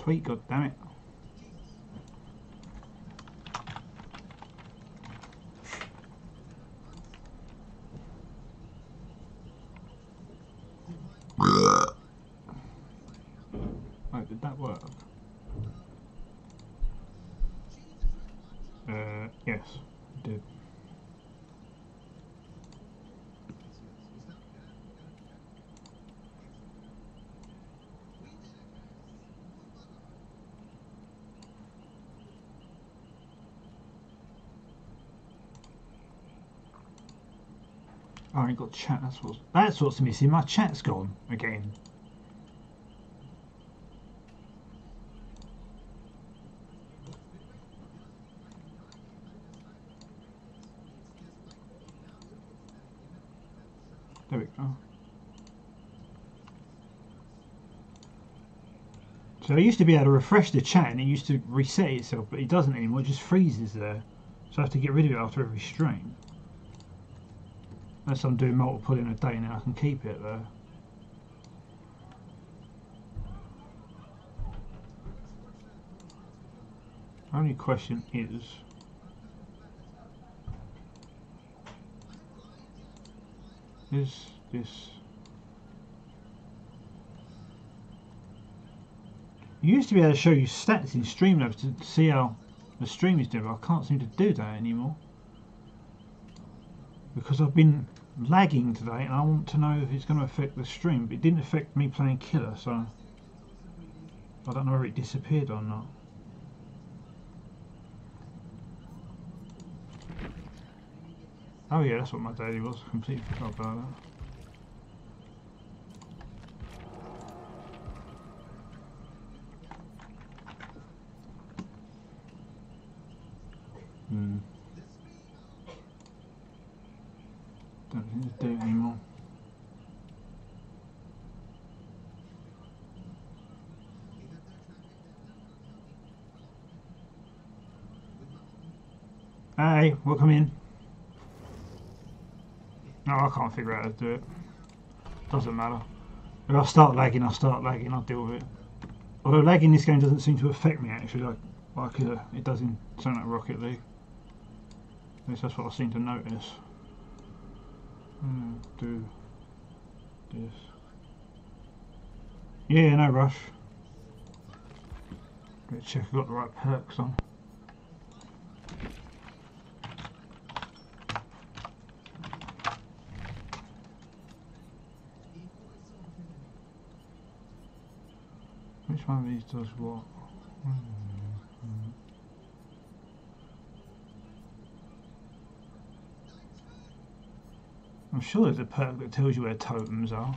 Tweet, god damn it. Wait, did that work? Uh, yes, it did. Oh, I ain't got chat. That's what's that's what's missing. My chat's gone again. There we go. So I used to be able to refresh the chat and it used to reset itself, but it doesn't anymore. It just freezes there. So I have to get rid of it after every stream. Unless I'm doing multiple in a day now, I can keep it there. Only question is... Is this... You used to be able to show you stats in Streamlabs to see how the stream is doing, but I can't seem to do that anymore. Because I've been lagging today and I want to know if it's going to affect the stream. But it didn't affect me playing killer, so I don't know whether it disappeared or not. Oh yeah, that's what my daily was. Completely forgot about that. Hmm. It anymore. Hey, welcome in. No, I can't figure out how to do it. Doesn't matter. If I start lagging, I start lagging, I'll deal with it. Although lagging this game doesn't seem to affect me actually, like, like uh, it does in something like Rocket League. At least that's what I seem to notice. Hmm, do this. Yeah, no rush. Let's check I've got the right perks on. Which one of these does what? I'm sure there's a perk that tells you where totems are.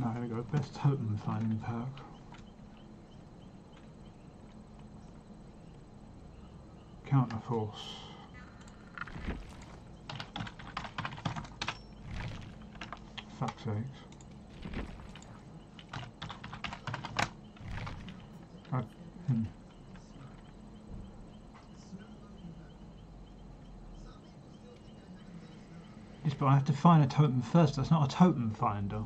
No, there we go. Best totem finding perk. Counter force. Fuck's sakes. I, hmm. Yes, but I have to find a totem first. That's not a totem finder.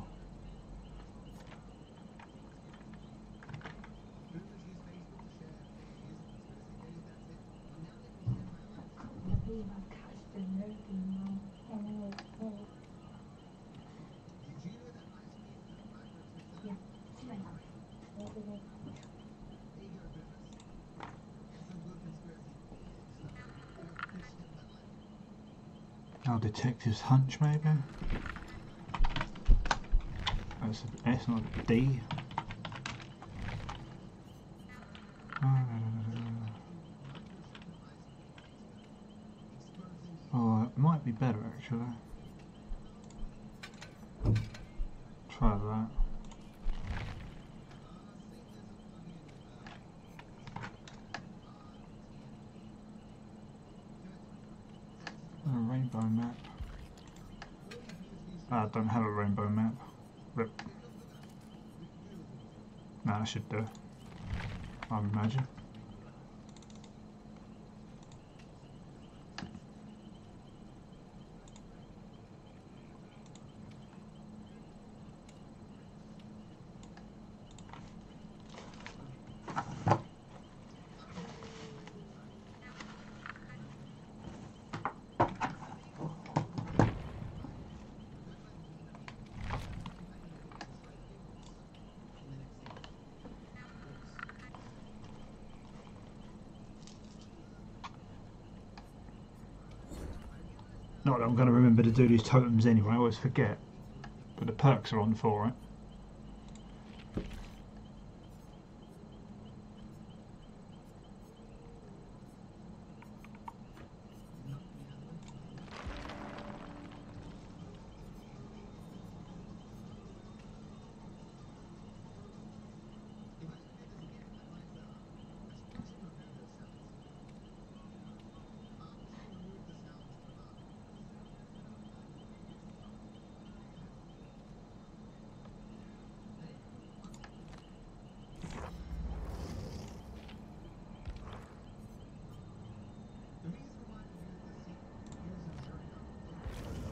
Detective's hunch maybe? That's an S, not a D. Oh, it might be better actually. Try that. A rainbow map. Ah, I don't have a rainbow map. Rip. Nah, I should do. I imagine. Not that I'm going to remember to do these totems anyway, I always forget. But the perks are on for it.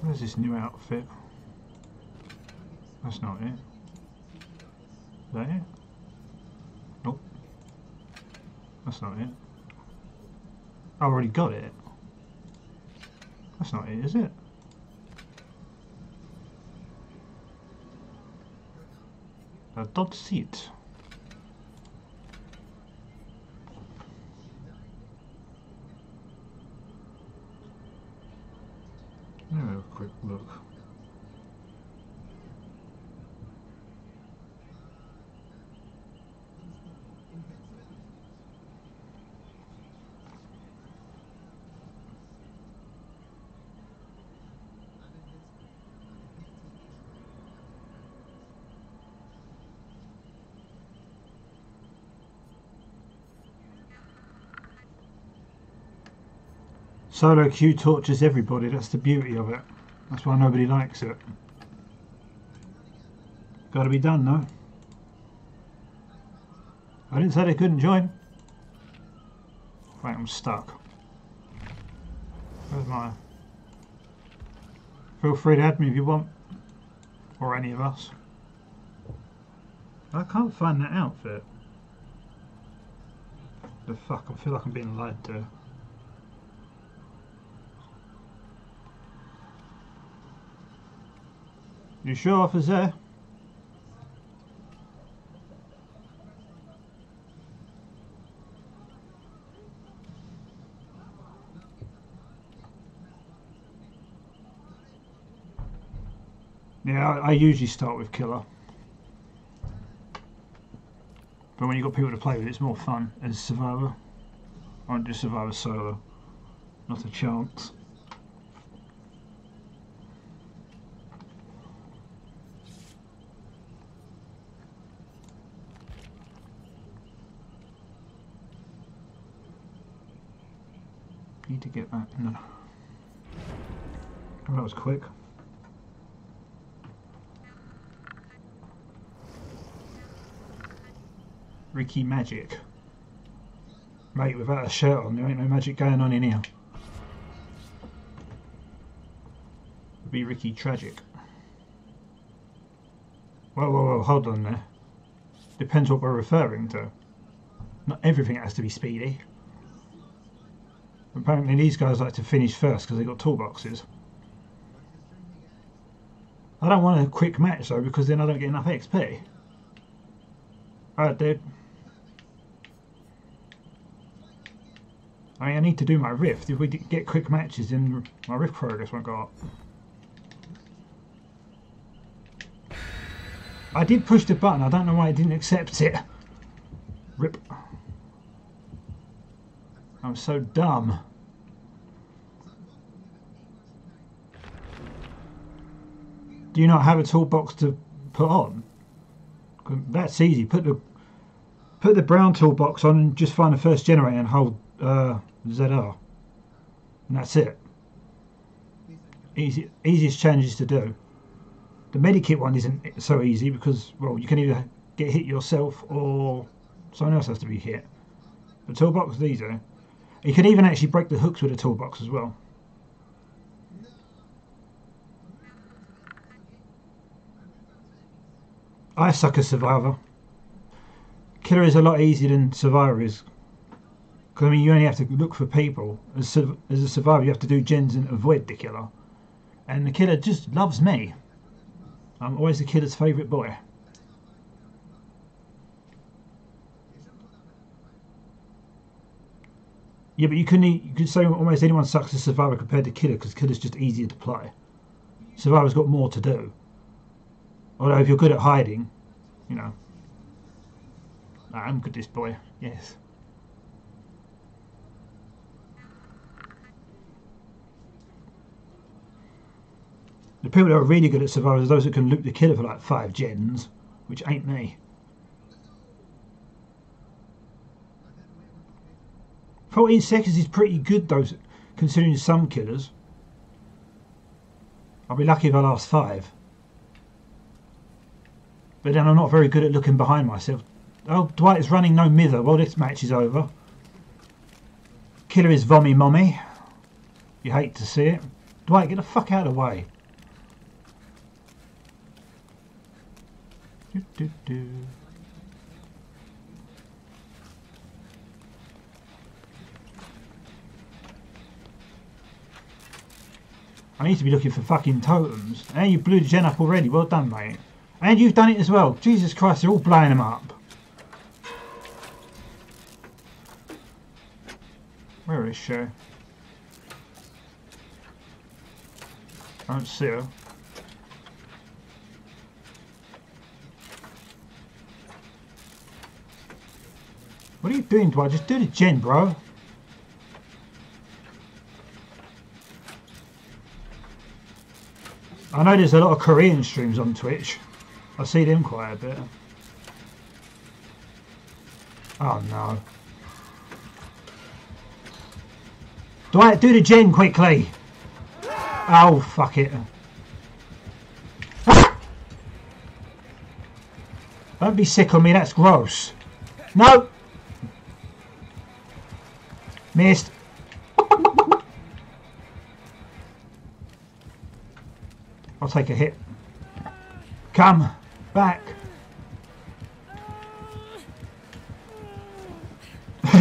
Where's this new outfit? That's not it. Is that it? Nope. That's not it. I already got it. That's not it, is it? I don't see it. Let me have a quick look. Solo queue tortures everybody, that's the beauty of it. That's why nobody likes it. Gotta be done though. I didn't say they couldn't join. Right, I'm stuck. Where's my... Feel free to add me if you want. Or any of us. I can't find that outfit. The fuck, I feel like I'm being lied to. You sure officer? Yeah, I, usually start with killer. But when you've got people to play with, it's more fun as survivor. I don't just survivor solo. Not a chance. To get that. No. Oh, that was quick. Ricky Magic. Mate, without a shirt on, there ain't no magic going on in here. Would be Ricky Tragic. Whoa, whoa, whoa, hold on there. Depends what we're referring to. Not everything has to be speedy. Apparently these guys like to finish first because they've got toolboxes. I don't want a quick match though because then I don't get enough XP. Alright dude. I mean, I need to do my rift. If we get quick matches then my rift progress won't go up. I did push the button, I don't know why it didn't accept it. I'm so dumb. Do you not have a toolbox to put on? That's easy. Put the put the brown toolbox on and just find the first generator and hold uh, ZR. And that's it. Easy, easiest changes to do. The medikit one isn't so easy because well you can either get hit yourself or someone else has to be hit. The toolbox these easy. You can even actually break the hooks with a toolbox as well. I suck as Survivor. Killer is a lot easier than Survivor is. Because, I mean, you only have to look for people. As, as a Survivor, you have to do gens and avoid the killer. And the killer just loves me. I'm always the killer's favourite boy. Yeah, but you couldn't. You could say almost anyone sucks as Survivor compared to Killer because Killer's just easier to play. Survivor's got more to do. Although if you're good at hiding, you know. I'm good at this boy, yes. The people that are really good at survivors are those that can loot the killer for like five gens, which ain't me. 14 seconds is pretty good though, considering some killers. I'll be lucky if I last five. But then I'm not very good at looking behind myself. Oh, Dwight is running no mither. Well, this match is over. Killer is vommy mommy. You hate to see it. Dwight, get the fuck out of the way. Do, do, do. I need to be looking for fucking totems. And you blew the gen up already. Well done, mate. And you've done it as well. Jesus Christ, they're all blowing them up. Where is she? I don't see her. What are you doing, Dwight? Just do the gen, bro. I know there's a lot of Korean streams on Twitch. I see them quite a bit. Oh no. Do I do the gen quickly! Oh, fuck it. Don't be sick on me, that's gross. No! Missed. Take a hit. Come back.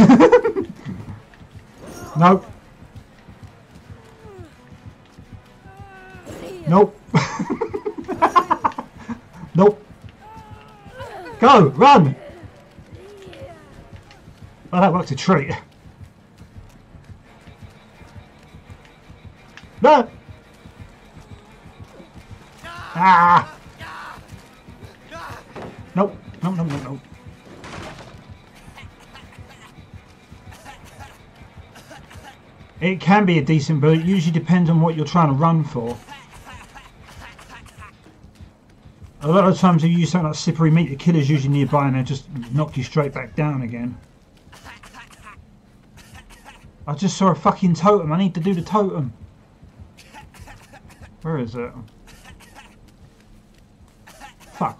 nope. Nope. nope. Go, run. Oh, that worked a treat. Ah. Nope. Nope, nope. It can be a decent build. it usually depends on what you're trying to run for. A lot of times if you use something like slippery meat, the killer's usually nearby and they just knock you straight back down again. I just saw a fucking totem. I need to do the totem. Where is it?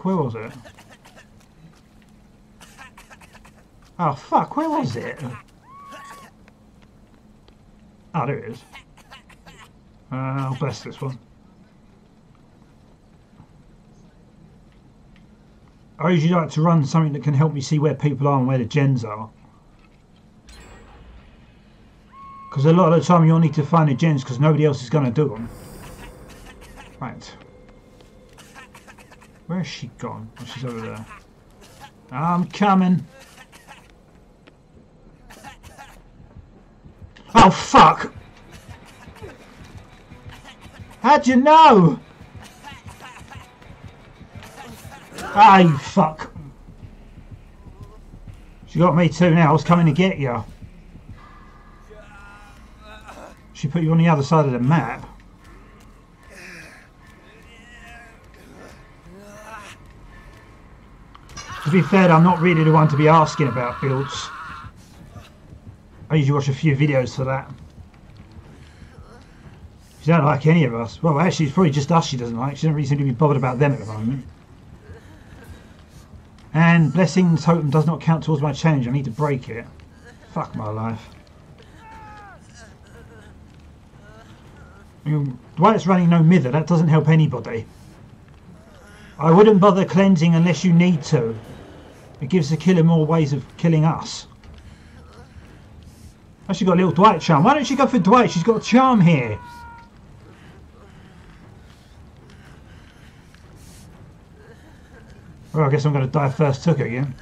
Where was it? Oh fuck, where was it? Oh, there it is. Uh, I'll bless this one. I usually like to run something that can help me see where people are and where the gens are. Because a lot of the time you'll need to find the gens because nobody else is going to do them. Right. Where's she gone? Oh, she's over there. I'm coming. Oh, fuck! How'd you know? Ah, fuck. She got me too now. I was coming to get you. She put you on the other side of the map. Be fair, I'm not really the one to be asking about builds. I usually watch a few videos for that. She don't like any of us. Well, actually, it's probably just us she doesn't like. She doesn't really seem to be bothered about them at the moment. And blessing totem does not count towards my challenge. I need to break it. Fuck my life. I mean, Dwight's running no mither. That doesn't help anybody. I wouldn't bother cleansing unless you need to. It gives the killer more ways of killing us. Oh, she got a little Dwight charm. Why don't she go for Dwight? She's got a charm here. Well, I guess I'm going to die first took it again.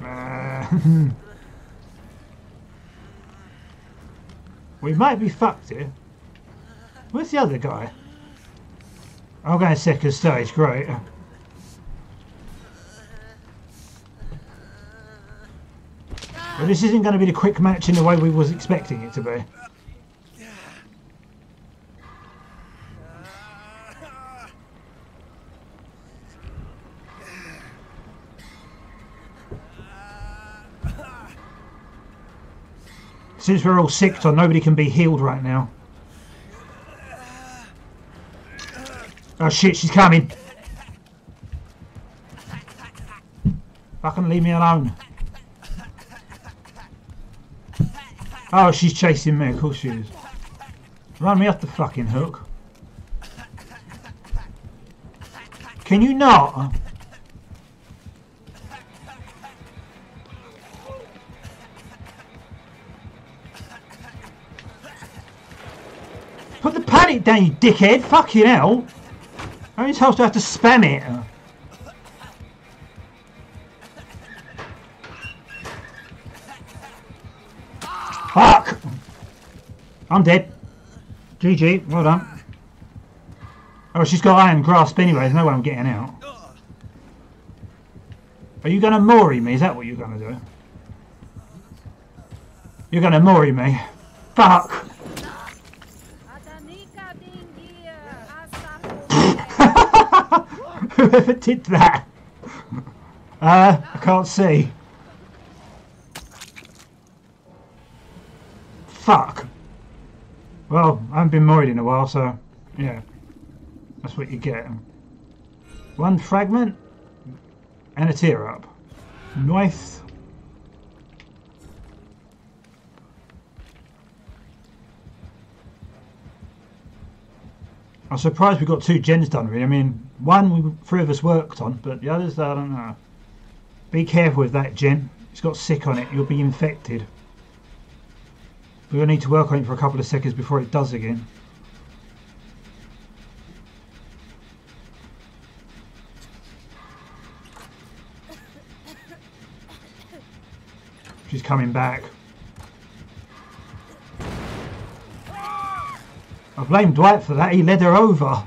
We might be fucked here. Where's the other guy? I'm going second stage, great. But this isn't going to be the quick match in the way we was expecting it to be. Since we're all sick, so nobody can be healed right now. Oh shit, she's coming. Fucking leave me alone. Oh, she's chasing me. Of course she is. Run me off the fucking hook. Can you not? Put the panic down, you dickhead. Fucking hell. How many times do I have to spam it? I'm dead. GG, well done. Oh, she's got iron grasp anyway, there's no way I'm getting out. Are you going to Mori me? Is that what you're going to do? You're going to Mori me. Fuck! Whoever did that? Uh, I can't see. Well, I haven't been Mori'd in a while, so yeah, that's what you get. One fragment and a tear up. Nice. I'm surprised we got two gens done really. I mean, one we three of us worked on, but the others I don't know. Be careful with that gen. It's got sick on it. You'll be infected. We're going to need to work on it for a couple of seconds before it does again. She's coming back. I blame Dwight for that, he led her over.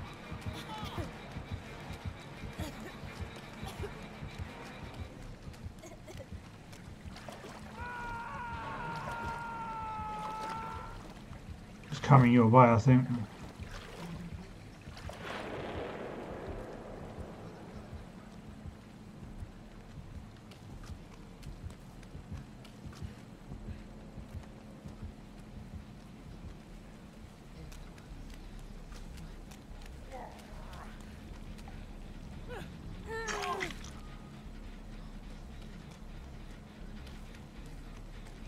Coming your way, I think.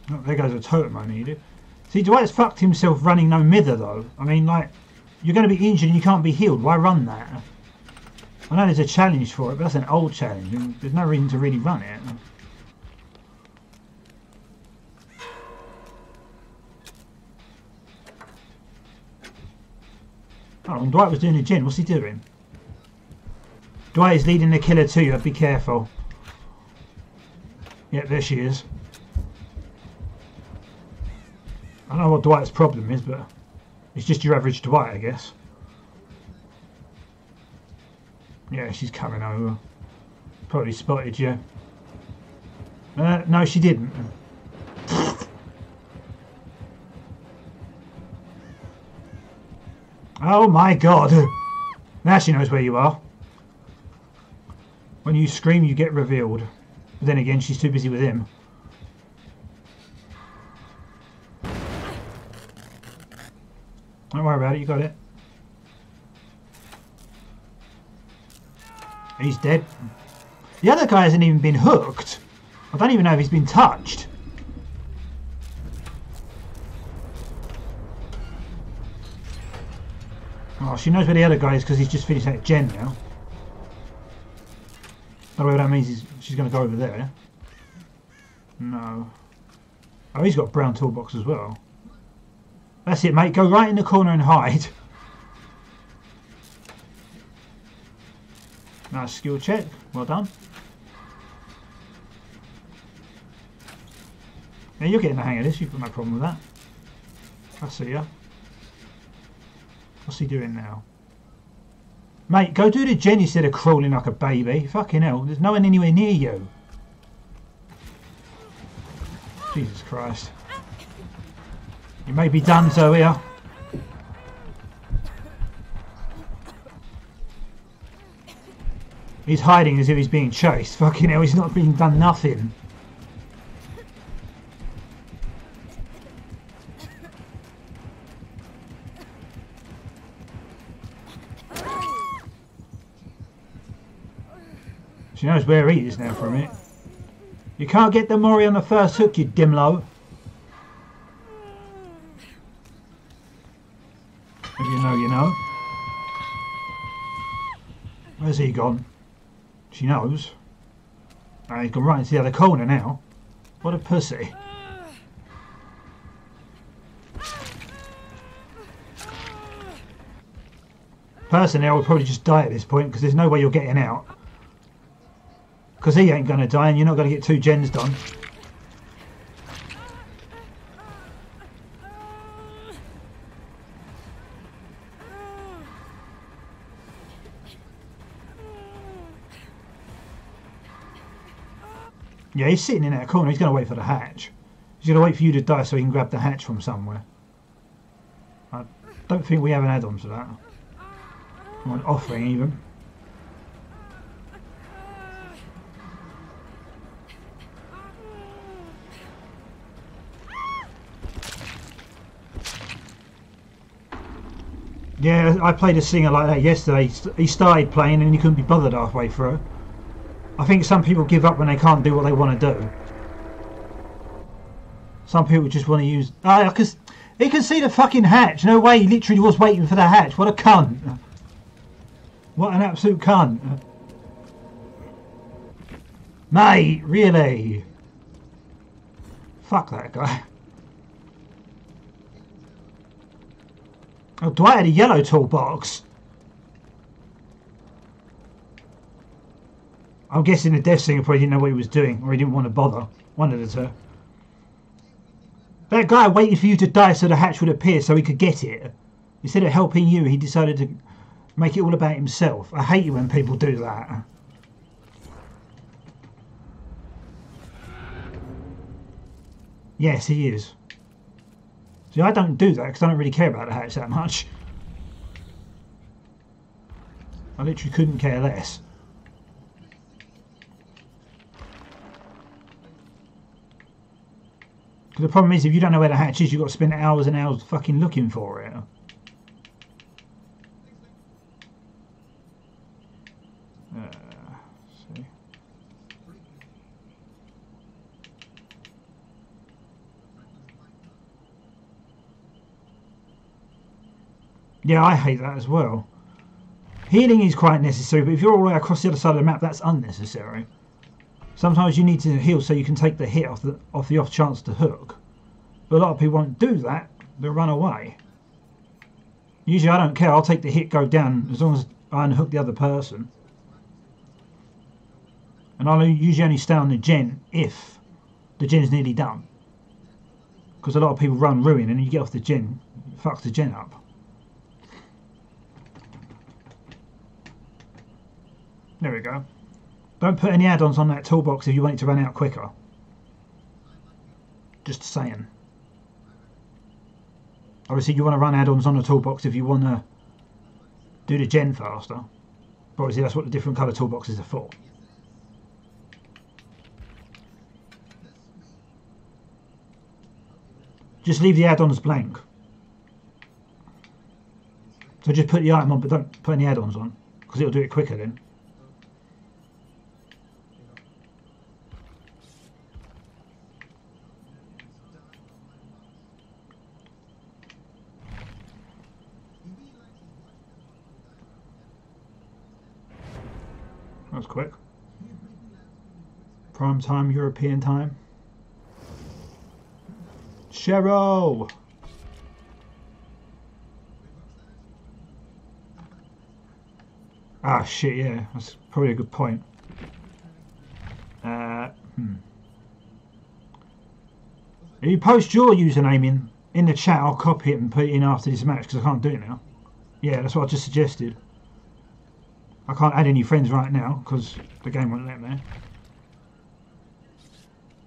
Oh, there goes a totem I needed. See, Dwight's fucked himself running no mither though. I mean, like, you're going to be injured and you can't be healed. Why run that? I know there's a challenge for it, but that's an old challenge. There's no reason to really run it. Oh, and Dwight was doing a gin. What's he doing? Dwight is leading the killer to you. Be careful. Yep, there she is. I don't know what Dwight's problem is, but it's just your average Dwight, I guess. Yeah, she's coming over. Probably spotted you. Uh, no, she didn't. Oh my god! Now she knows where you are. When you scream, you get revealed. But then again, she's too busy with him. Don't worry about it, you got it. He's dead. The other guy hasn't even been hooked. I don't even know if he's been touched. Oh, she knows where the other guy is because he's just finished that gen now. By the way, that means he's, she's going to go over there. No. Oh, he's got a brown toolbox as well. That's it, mate. Go right in the corner and hide. Nice skill check. Well done. Now you're getting the hang of this. You've got no problem with that. I see ya. What's he doing now? Mate, go do the gen instead of crawling like a baby. Fucking hell, there's no one anywhere near you. Jesus Christ. You may be done so here. He's hiding as if he's being chased. Fucking hell, he's not being done nothing. She knows where he is now for a minute. You can't get the Mori on the first hook, you dimlo. Where's he gone? She knows. And he's gone right into the other corner now. What a pussy. Personally, I would probably just die at this point because there's no way you're getting out. Because he ain't going to die and you're not going to get two gens done. Yeah, he's sitting in that corner. He's going to wait for the hatch. He's going to wait for you to die so he can grab the hatch from somewhere. I don't think we have an add-on to that. Or an offering even. Yeah, I played a Slinger like that yesterday. He started playing and he couldn't be bothered halfway through. I think some people give up when they can't do what they want to do. Some people just want to use... Ah, because he can see the fucking hatch. No way, he literally was waiting for the hatch. What a cunt. What an absolute cunt. Mate, really? Fuck that guy. Oh, Dwight had a yellow toolbox. I'm guessing the Deathslinger probably didn't know what he was doing, or he didn't want to bother. One of the two. That guy waited for you to die so the hatch would appear so he could get it. Instead of helping you, he decided to make it all about himself. I hate it when people do that. Yes, he is. See, I don't do that because I don't really care about the hatch that much. I literally couldn't care less. Because the problem is, if you don't know where the hatch is, you've got to spend hours and hours fucking looking for it. Uh, yeah, I hate that as well. Healing is quite necessary, but if you're all the way across the other side of the map, that's unnecessary. Sometimes you need to heal so you can take the hit off the off the off chance to hook. But a lot of people won't do that. They'll run away. Usually I don't care. I'll take the hit, go down, as long as I unhook the other person. And I'll usually only stay on the gen if the gen's nearly done. Because a lot of people run ruin and you get off the gen, fucks the gen up. There we go. Don't put any add-ons on that toolbox if you want it to run out quicker. Just saying. Obviously you want to run add-ons on the toolbox if you want to do the gen faster. But obviously that's what the different colour toolboxes are for. Just leave the add-ons blank. So just put the item on but don't put any add-ons on because it'll do it quicker then. Quick. Prime time, European time. Cheryl! Ah, shit, yeah. That's probably a good point. Uh, hmm. If you post your username in, in the chat, I'll copy it and put it in after this match because I can't do it now. Yeah, that's what I just suggested. I can't add any friends right now because the game won't let me.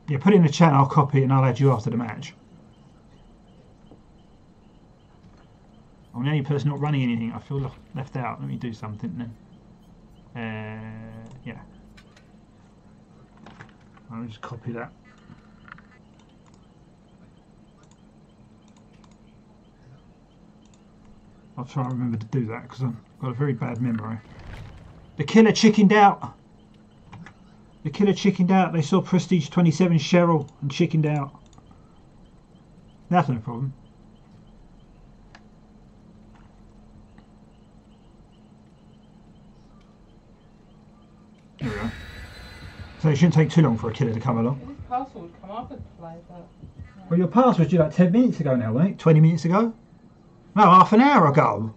Yeah, put it in the chat I'll copy and I'll add you after the match. I'm the only person not running anything. I feel left out. Let me do something then. Uh, yeah. I'll just copy that. I'll try and remember to do that because I've got a very bad memory. The killer chickened out. The killer chickened out. They saw Prestige 27 Cheryl and chickened out. That's no problem. There we go. So it shouldn't take too long for a killer to come along. This parcel would come up and play, but. Well, your pass was due like 10 minutes ago now, wasn't it? 20 minutes ago? No, half an hour ago.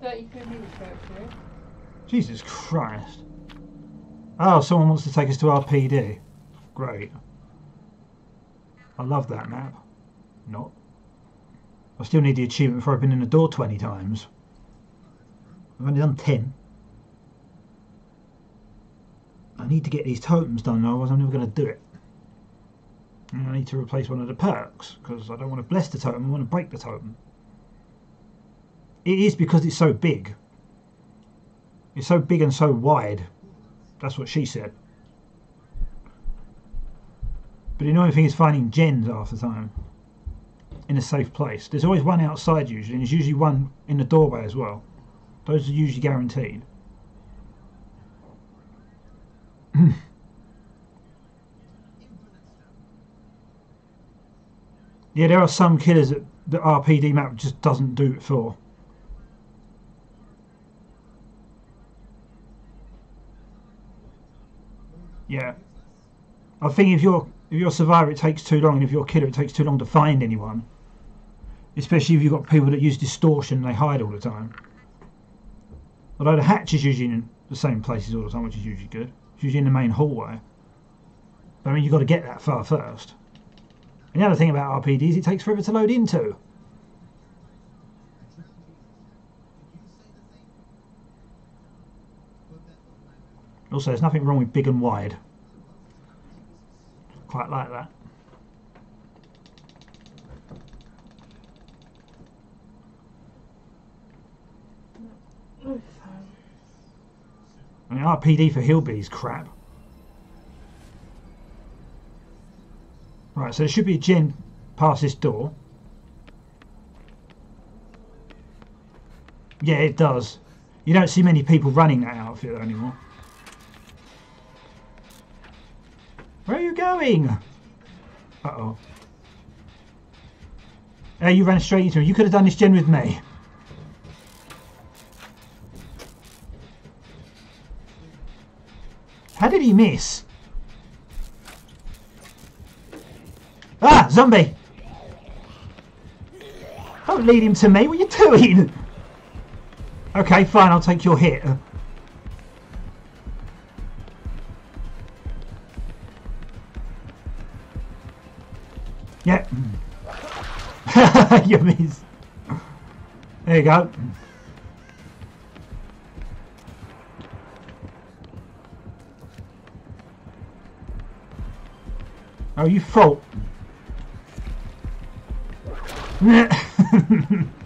32 minutes actually. Jesus Christ. Oh, someone wants to take us to RPD. Great. I love that map. Not. I still need the achievement for opening the door 20 times. I've only done 10. I need to get these totems done, otherwise I'm never going to do it. And I need to replace one of the perks, because I don't want to bless the totem, I want to break the totem. It is because it's so big. It's so big and so wide. That's what she said. But the annoying thing is finding gens half the time. In a safe place. There's always one outside usually, and there's usually one in the doorway as well. Those are usually guaranteed. yeah, there are some killers that the RPD map just doesn't do it for. Yeah. I think if you're if you're a survivor, it takes too long, and if you're a killer, it takes too long to find anyone. Especially if you've got people that use distortion they hide all the time. Although the hatch is usually in the same places all the time, which is usually good. It's usually in the main hallway. But I mean, you've got to get that far first. And the other thing about RPDs, it takes forever to load into. Also, there's nothing wrong with big and wide. Quite like that. I mean, RPD for Hillbilly's crap. Right, so there should be a gen past this door. Yeah, it does. You don't see many people running that outfit anymore. Where are you going? Uh-oh. Hey, you ran straight into him. You could have done this gen with me. How did he miss? Ah, zombie! Don't lead him to me. What are you doing? Okay, fine. I'll take your hit. Yeah. you miss. There you go. Oh, you fault.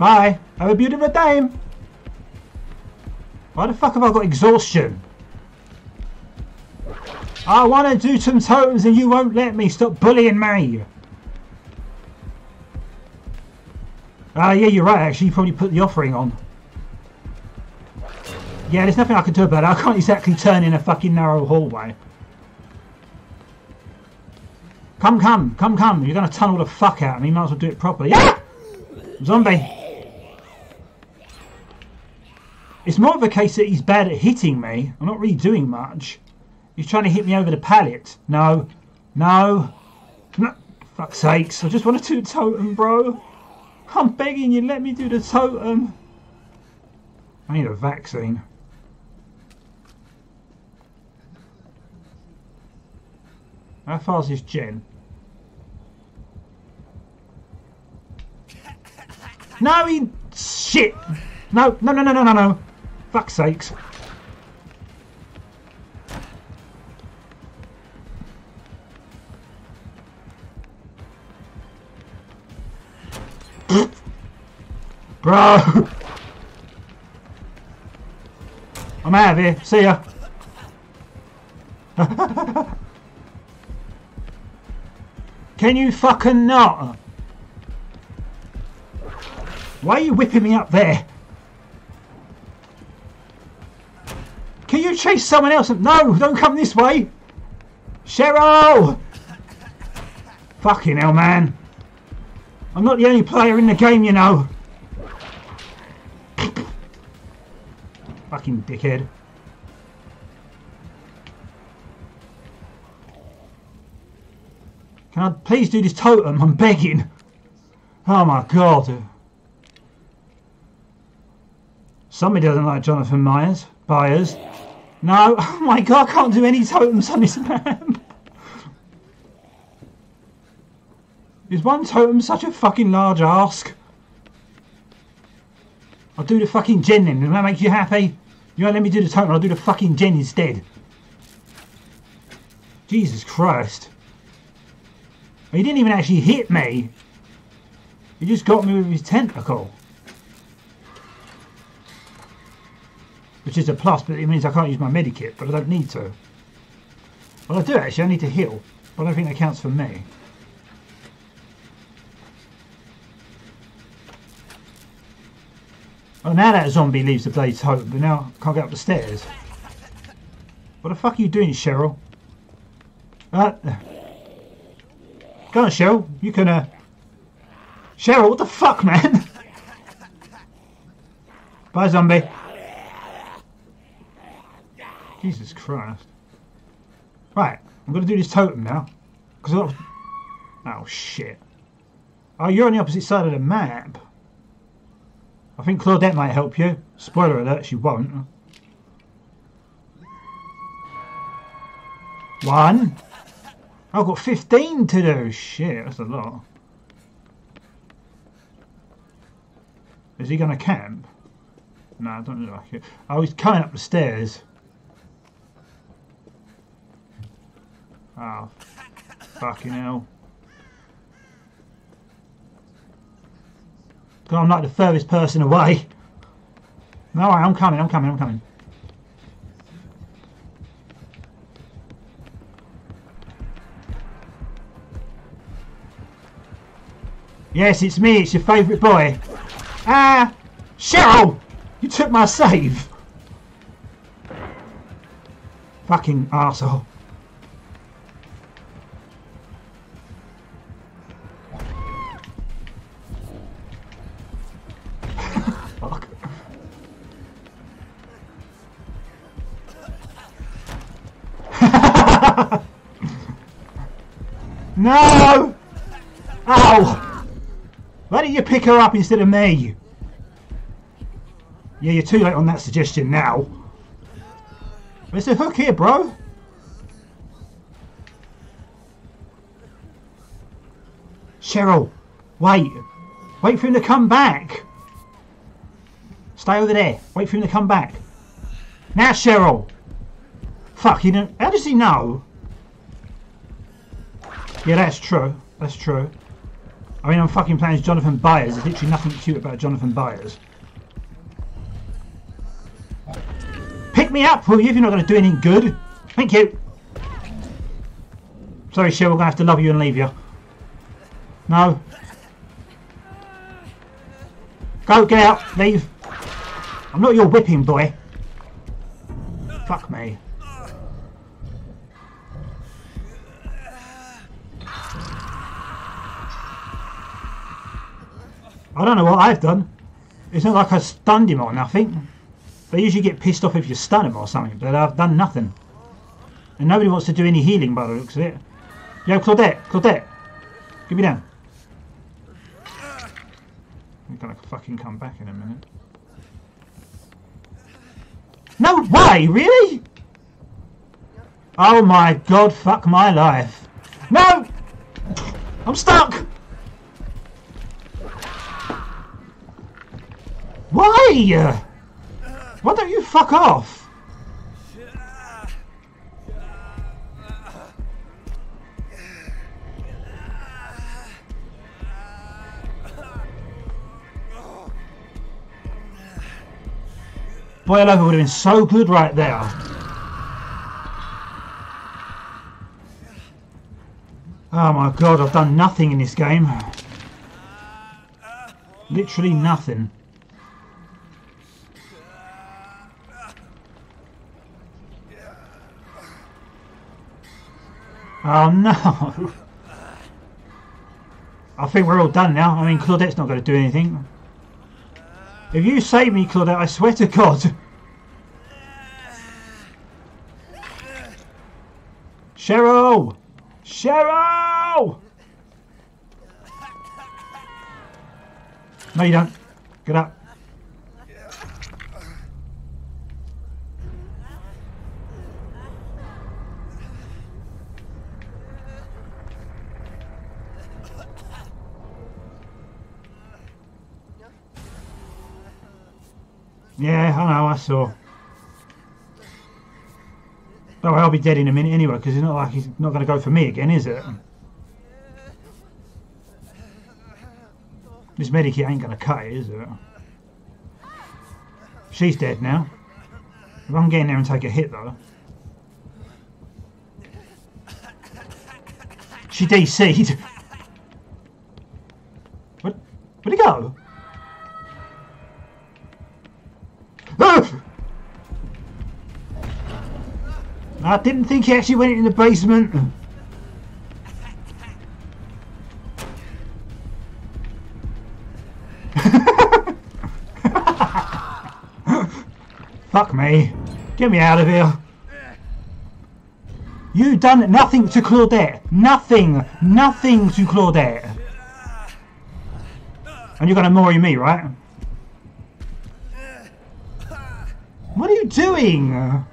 Bye. Have a beautiful time. Why the fuck have I got exhaustion? I want to do some totems and you won't let me. Stop bullying me. Ah, uh, yeah, you're right. Actually, you probably put the offering on. Yeah, there's nothing I can do about it. I can't exactly turn in a fucking narrow hallway. Come, come, come, come. You're going to tunnel the fuck out of me. Might as well do it properly. Yeah! Zombie. It's more of a case that he's bad at hitting me. I'm not really doing much. He's trying to hit me over the pallet. No. No. No. Fuck's sakes. I just want to do totem, bro. I'm begging you, let me do the totem. I need a vaccine. How far is this gen? No, he... Shit! No, no, no, no, no, no, no. Fuck's sakes. Bro! I'm out of here. See ya. Can you fucking not? Why are you whipping me up there? Can you chase someone else? No, don't come this way. Cheryl! Fucking hell, man. I'm not the only player in the game, you know. Fucking dickhead. Can I please do this totem? I'm begging. Oh my god. Somebody doesn't like Jonathan Myers. Byers. No, oh my god, I can't do any totems on this map. Is one totem such a fucking large ask? I'll do the fucking gen then. Does that make you happy? You won't let me do the totem, I'll do the fucking gen instead. Jesus Christ. He didn't even actually hit me. He just got me with his tentacle. Which is a plus, but it means I can't use my medikit, but I don't need to. Well, I do actually, I need to heal, but I don't think that counts for me. Oh, now that zombie leaves the Blade's Hope, but now I can't get up the stairs. What the fuck are you doing, Cheryl? Uh, go on, Cheryl. You can, uh... Cheryl, what the fuck, man? Bye, zombie. Jesus Christ. Right, I'm going to do this totem now. Because Oh, shit. Oh, you're on the opposite side of the map. I think Claudette might help you. Spoiler alert, she won't. One. I've got 15 to do. Shit, that's a lot. Is he going to camp? No, I don't look like it. Oh, he's coming up the stairs. Oh, fucking hell. I'm like the furthest person away. No, I'm coming, I'm coming, I'm coming. Yes, it's me, it's your favourite boy. Ah! Cheryl! You took my save! Fucking arsehole. No! Ow! Why didn't you pick her up instead of me? Yeah, you're too late on that suggestion now. There's a hook here, bro. Cheryl, wait. Wait for him to come back. Stay over there. Wait for him to come back. Now, Cheryl. Fuck, you know. How does he know? Yeah, that's true. That's true. I mean, I'm fucking playing as Jonathan Byers. There's literally nothing cute about Jonathan Byers. Pick me up, will you, if you're not going to do anything good? Thank you. Sorry, Cheryl, we're going to have to love you and leave you. No. Go, get out, leave. I'm not your whipping boy. I don't know what I've done. It's not like I stunned him or nothing. They usually get pissed off if you stun him or something, but I've done nothing. And nobody wants to do any healing by the looks of it. Yo, Claudette, Claudette, give me down. I'm gonna fucking come back in a minute. No way, really? Oh my god, fuck my life. No! I'm stuck! Why? Why don't you fuck off? Boil over would have been so good right there. Oh my god, I've done nothing in this game. Literally nothing. Oh no! I think we're all done now. I mean, Claudette's not going to do anything. If you save me, Claudette, I swear to God. Cheryl! Cheryl! No, you don't. Get up. Yeah, I know, I saw. Oh, I'll be dead in a minute anyway, because it's not like he's not going to go for me again, is it? This medic, medikit ain't going to cut it, is it? She's dead now. If I'm getting there and take a hit, though. She DC'd. I didn't think he actually went in the basement. Fuck me. Get me out of here. You done nothing to Claudette. Nothing. Nothing to Claudette. And you're gonna mori me, right? What are you doing?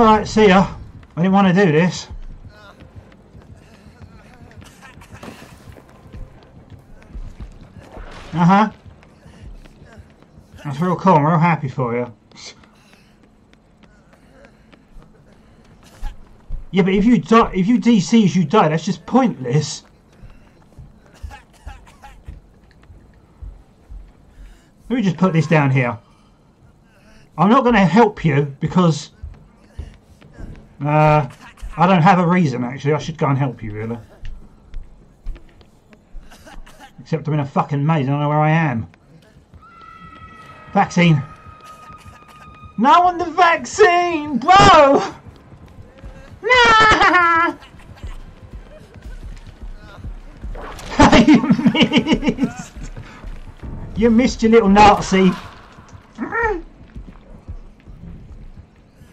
Alright, see ya. I didn't want to do this. Uh-huh. That's real cool. I'm real happy for you. Yeah, but if you die, if you DC as you die, that's just pointless. Let me just put this down here. I'm not going to help you because uh, I don't have a reason actually. I should go and help you really. Except I'm in a fucking maze. I don't know where I am. Vaccine. No on the vaccine, bro. No. you missed. You missed your little Nazi.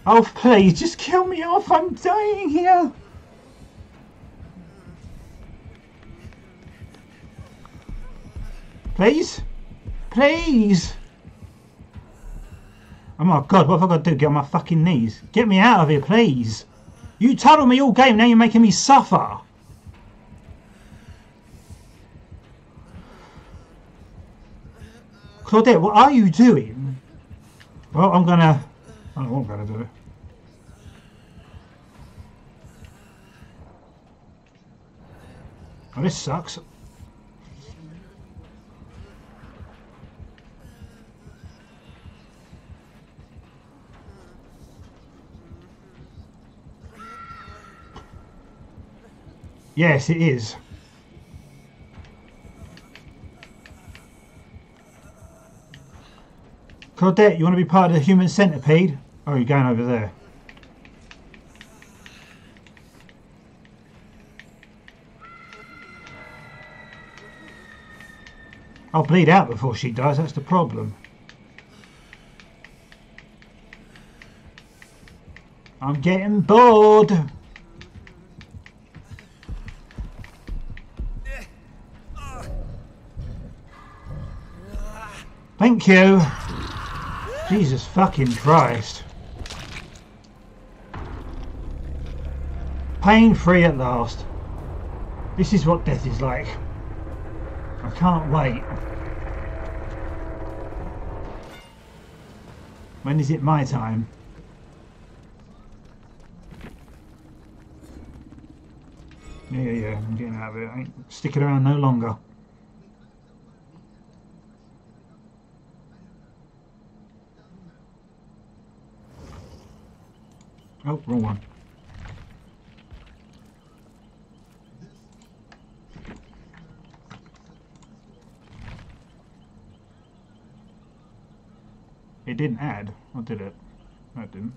Oh, please, just kill me off. I'm dying here. Please? Please? Oh my god, what have I got to do? Get on my fucking knees. Get me out of here, please. You told me all game, now you're making me suffer. Claudette, what are you doing? Well, I'm gonna... I don't know what I'm gonna do. Oh, this sucks. Yes, it is. Claudette, you want to be part of the human centipede? Oh, you're going over there. I'll bleed out before she does, that's the problem. I'm getting bored. Thank you. Jesus fucking Christ. Pain free at last. This is what death is like. I can't wait. When is it my time? Yeah, yeah, I'm getting out of it. I ain't sticking around no longer. Oh, wrong one. It didn't add, or did it? No, it didn't.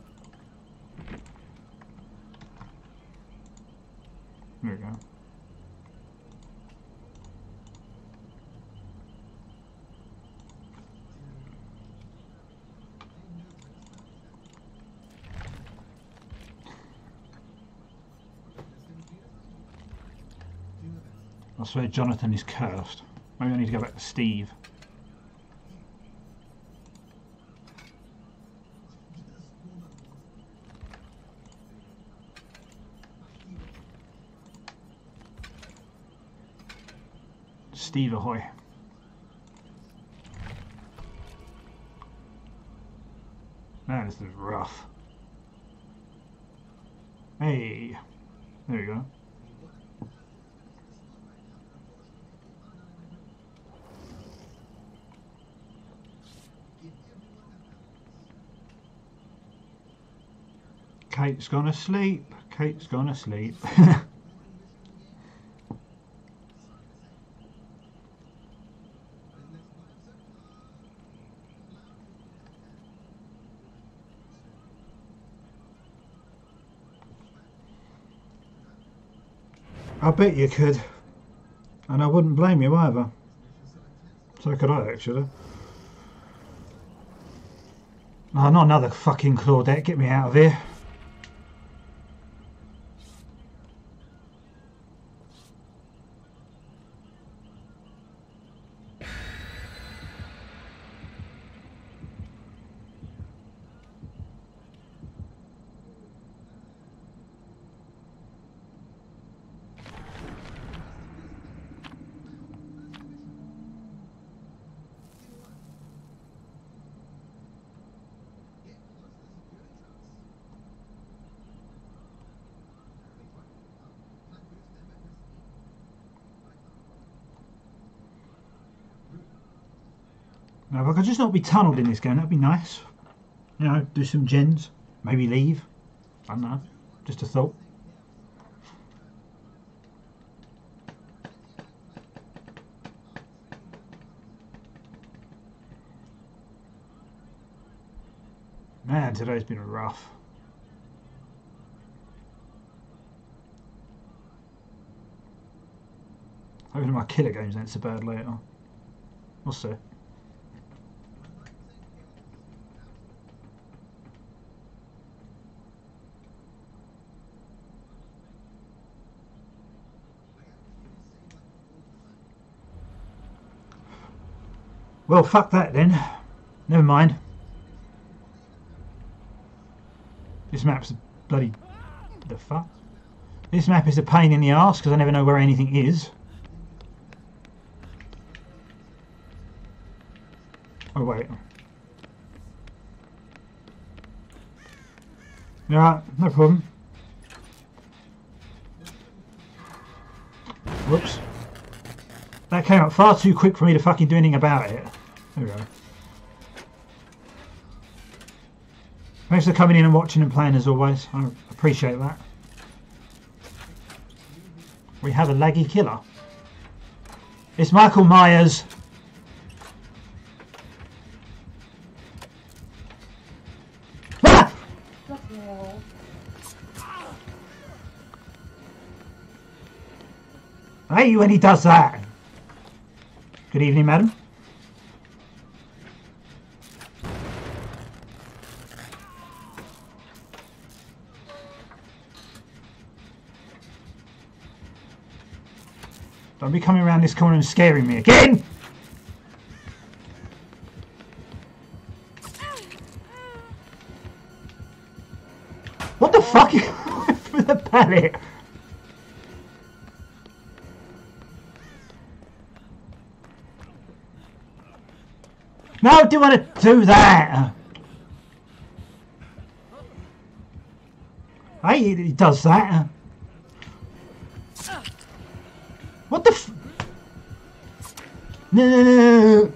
There we go. I swear Jonathan is cursed. Maybe I need to go back to Steve. Steve ahoy. Man, this is rough. Hey, there you go. Kate's gonna sleep. Kate's gonna sleep. bet you could. And I wouldn't blame you either. So could I actually. Oh, not another fucking Claudette. Get me out of here. Now, if I could just not be tunnelled in this game, that'd be nice. You know, do some gens, maybe leave. I don't know, just a thought. Man, today's been rough. Hoping my killer games so bad later. We'll see. Well, fuck that then. Never mind. This map's bloody... The fuck? This map is a pain in the arse because I never know where anything is. Oh, wait. Alright, no problem. Whoops. That came up far too quick for me to fucking do anything about it. There we go. Thanks for coming in and watching and playing as always. I appreciate that. We have a laggy killer. It's Michael Myers. Ah! I hate you when he does that. Good evening, madam. Don't be coming around this corner and scaring me again! What the fuck? Through the pallet! No, do you want to do that! That he does that. No, no, no, no.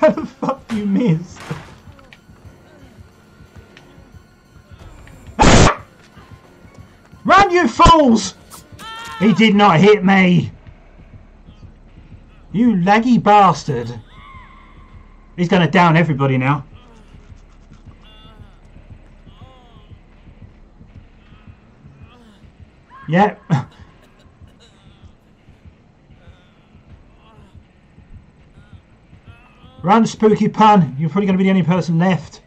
How the fuck you miss? Run, you fools! He did not hit me! You laggy bastard! He's gonna down everybody now. Yep. Run, Spooky Pun. You're probably going to be the only person left.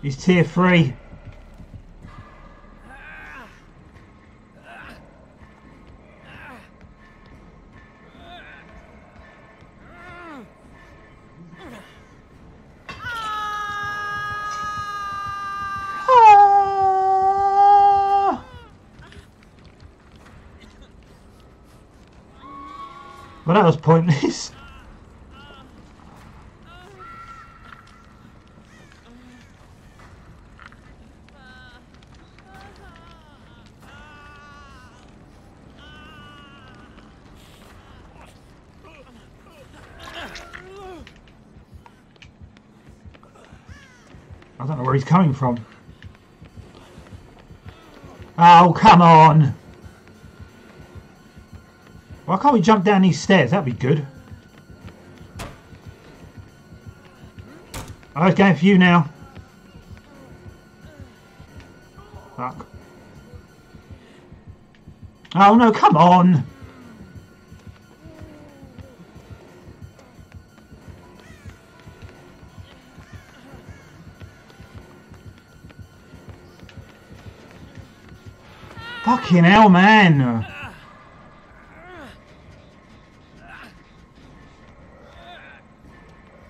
He's tier 3. I don't know where he's coming from. Oh, come on! Why can't we jump down these stairs? That'd be good. I was going for you now. Fuck. Oh no, come on! Fucking hell, man!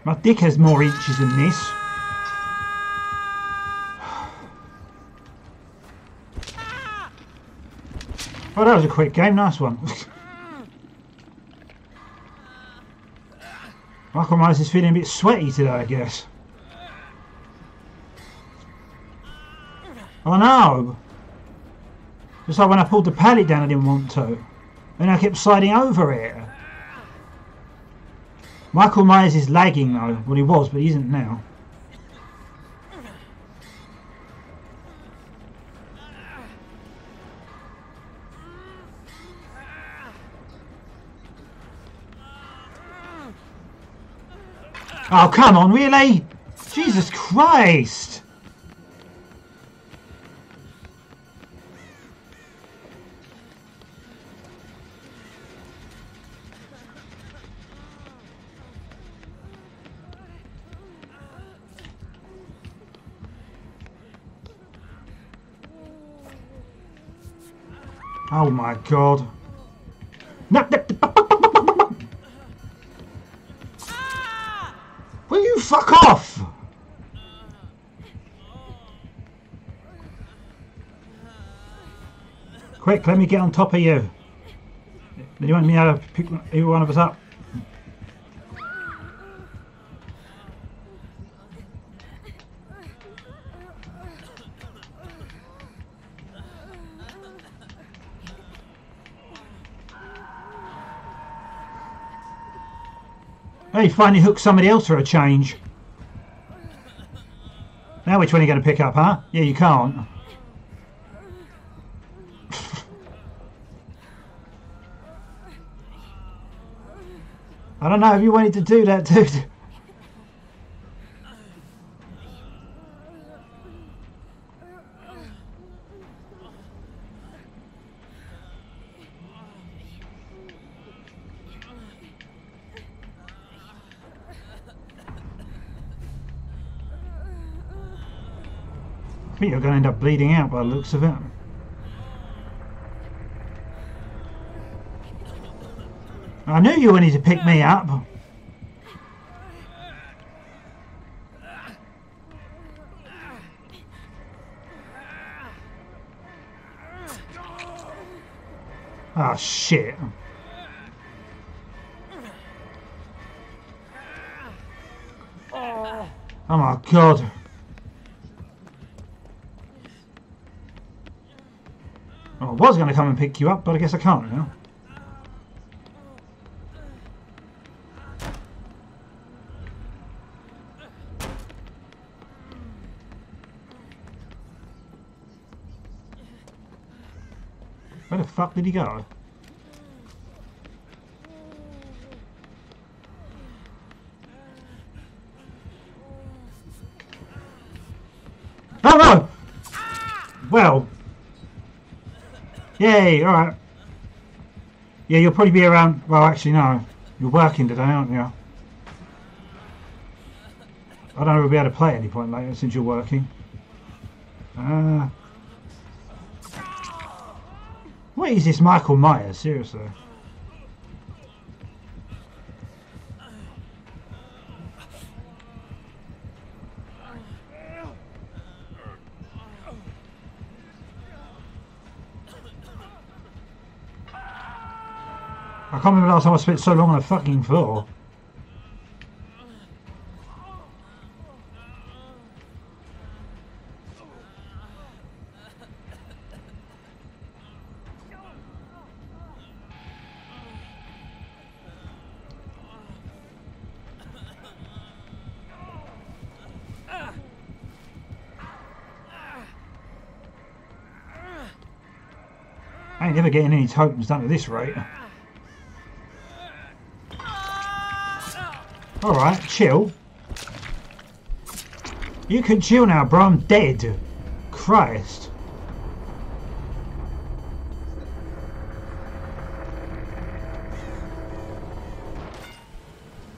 My dick has more inches than this. Oh, that was a quick game. Nice one. Michael Myers is feeling a bit sweaty today, I guess. Oh no! Just like when I pulled the pallet down, I didn't want to. And I kept sliding over it. Michael Myers is lagging though. Well, he was, but he isn't now. Oh, come on, really? Jesus Christ! Oh my god. Will you fuck off? Quick, let me get on top of you. You want me to pick one of us up? Hey, finally hooked somebody else for a change. Now which one are you going to pick up, huh? Yeah, you can't. I don't know if you wanted to do that, dude. Think you're going to end up bleeding out by the looks of it. I knew you wanted to pick me up. Ah, shit. Oh my god. Oh, I was going to come and pick you up, but I guess I can't now. Where the fuck did he go? Yay, alright. Yeah, you'll probably be around. Well, actually, no. You're working today, aren't you? I don't know if we'll be able to play at any point later since you're working. Uh, what is this Michael Myers? Seriously. I can't remember the last time I spent so long on a fucking floor. I ain't never getting any tokens done at this rate. Alright, chill. You can chill now, bro. I'm dead. Christ.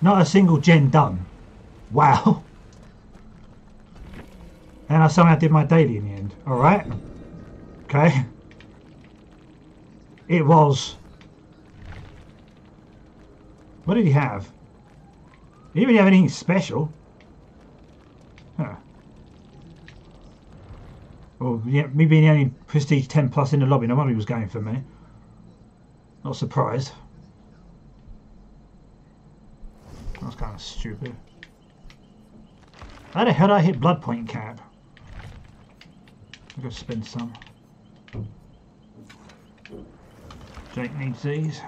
Not a single gen done. Wow. And I somehow did my daily in the end. Alright. Okay. It was. What did he have? Did he even have anything special? Huh. Well, yeah, me being the only Prestige 10 plus in the lobby, no wonder he was going for me. Not surprised. That's kind of stupid. How the hell did I hit blood point cap? I'll go spend some. Jake needs these.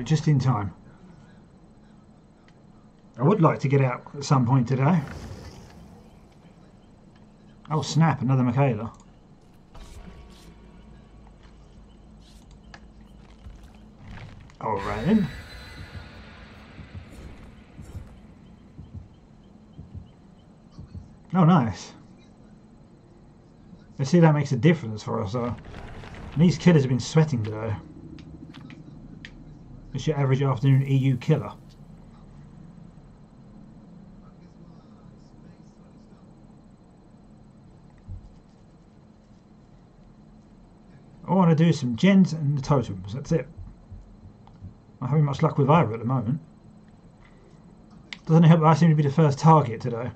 It just in time. I would like to get out at some point today. Oh snap, another Michaela. Alright then. Oh nice. Let's see that makes a difference for us though. These killers have been sweating today. It's your average afternoon EU killer. I want to do some gens and the totems. That's it. I'm having much luck with either at the moment. Doesn't help that I seem to be the first target today.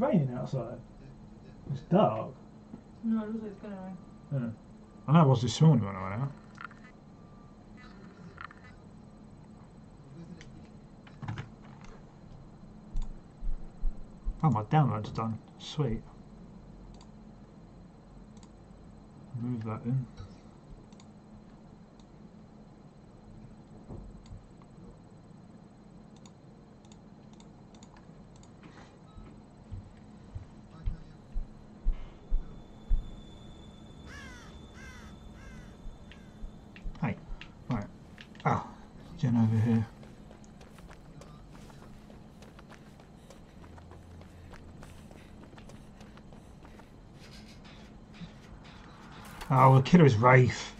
Raining outside? It's dark. No, it looks like it's gonna rain. I know it was this morning when I went out. Oh, my download's done. Sweet. Move that in. Hey, right. Oh, gen over here. Oh, the killer is Wraith.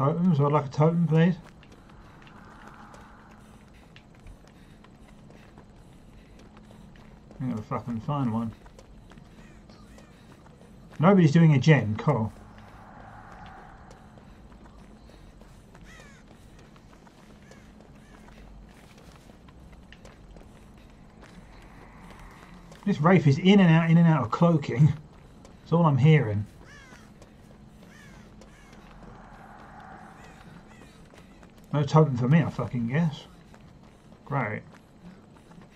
Totems. Totems. I'd like a totem, please. I'm gonna fucking find one. Nobody's doing a gen, cool. This Wraith is in and out, in and out of cloaking. That's all I'm hearing. No totem for me, I fucking guess. Great.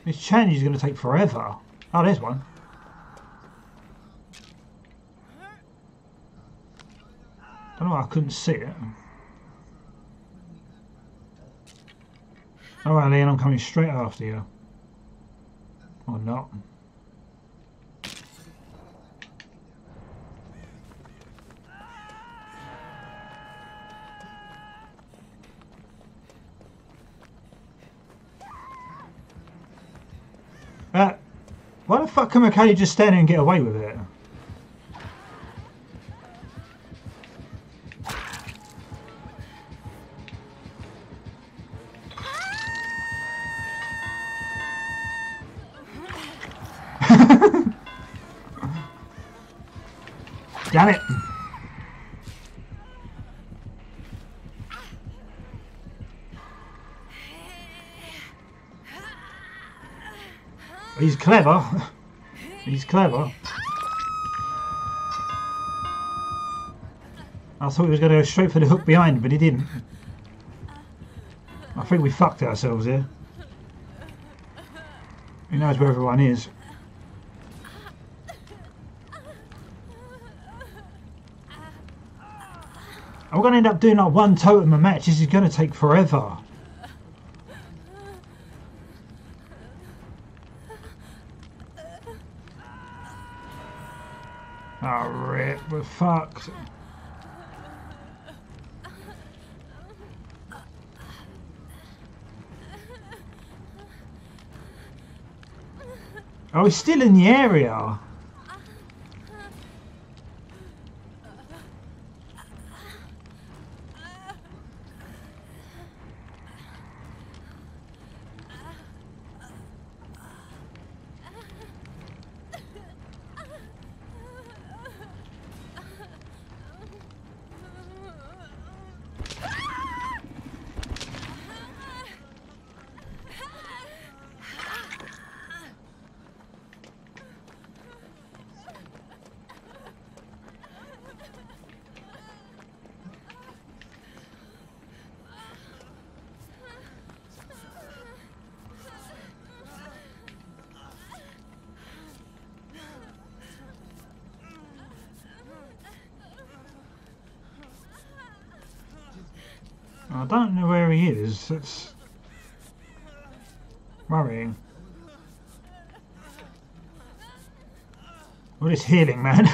This change is going to take forever. Oh, there's one. don't know why I couldn't see it. Alright, Leon, I'm coming straight after you. Or not. Why the fuck can McKay just stand there and get away with it? Clever. He's clever. I thought he was going to go straight for the hook behind, but he didn't. I think we fucked ourselves here. He knows where everyone is. I'm going to end up doing like one totem a match. This is going to take forever. He's still in the area. I don't know where he is. It's worrying. What is healing, man?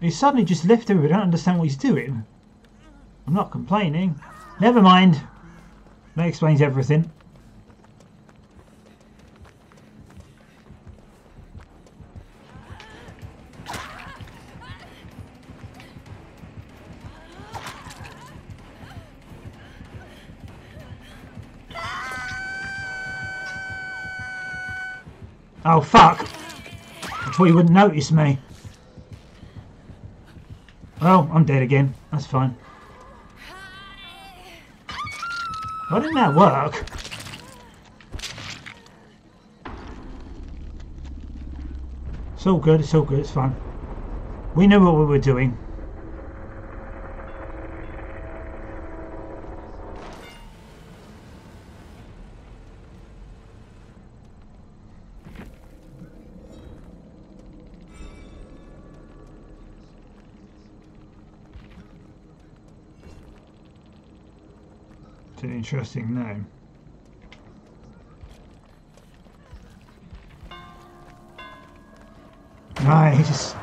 he suddenly just left everybody. I don't understand what he's doing. I'm not complaining. Never mind. That explains everything. Thought you wouldn't notice me. Well, I'm dead again. That's fine. Why didn't that work? It's all good, it's all good, it's fine. We knew what we were doing. It's an interesting name. Nice.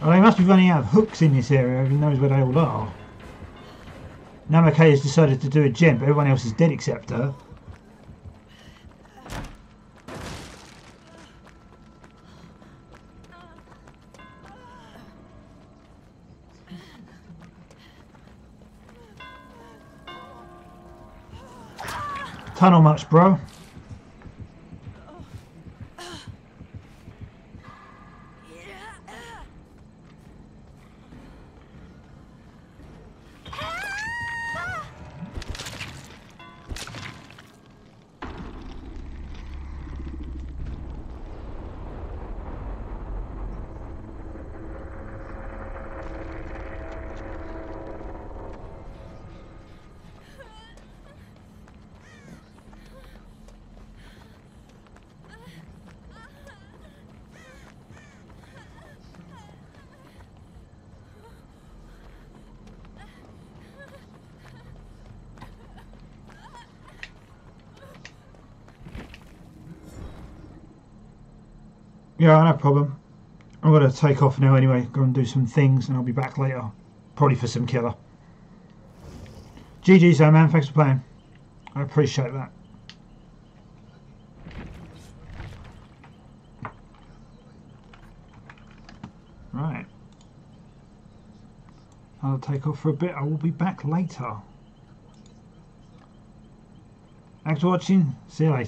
Well, they must be running out of hooks in this area. Who knows where they all are? Namakay has decided to do a gen, but everyone else is dead except her. Tunnel much, bro. Problem. I'm going to take off now anyway, go and do some things, and I'll be back later. Probably for some killer. GG's though, man. Thanks for playing. I appreciate that. Right. I'll take off for a bit. I will be back later. Thanks for watching. See you later.